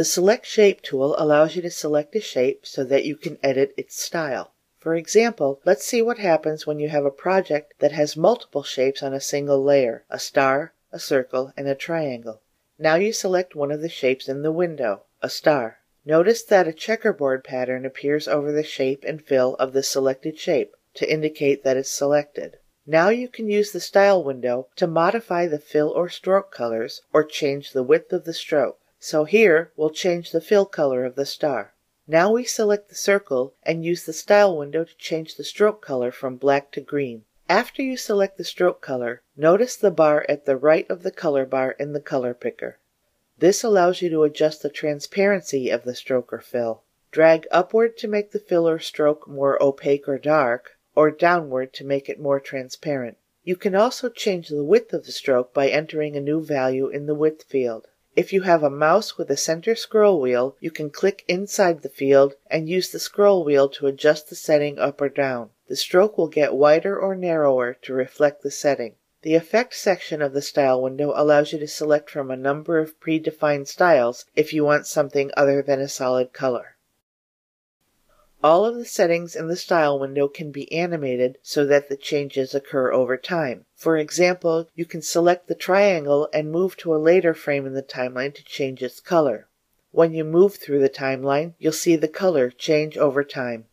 The Select Shape tool allows you to select a shape so that you can edit its style. For example, let's see what happens when you have a project that has multiple shapes on a single layer, a star, a circle, and a triangle. Now you select one of the shapes in the window, a star. Notice that a checkerboard pattern appears over the shape and fill of the selected shape to indicate that it's selected. Now you can use the Style window to modify the fill or stroke colors or change the width of the stroke. So here we'll change the fill color of the star. Now we select the circle and use the Style window to change the stroke color from black to green. After you select the stroke color, notice the bar at the right of the color bar in the color picker. This allows you to adjust the transparency of the stroke or fill. Drag upward to make the fill or stroke more opaque or dark, or downward to make it more transparent. You can also change the width of the stroke by entering a new value in the width field. If you have a mouse with a center scroll wheel, you can click inside the field and use the scroll wheel to adjust the setting up or down. The stroke will get wider or narrower to reflect the setting. The Effect section of the Style window allows you to select from a number of predefined styles if you want something other than a solid color. All of the settings in the Style window can be animated so that the changes occur over time. For example, you can select the triangle and move to a later frame in the timeline to change its color. When you move through the timeline, you'll see the color change over time.